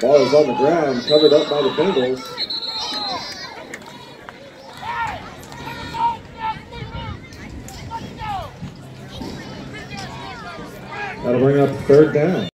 Ball is on the ground, covered up by the Bengals. That'll bring up third down.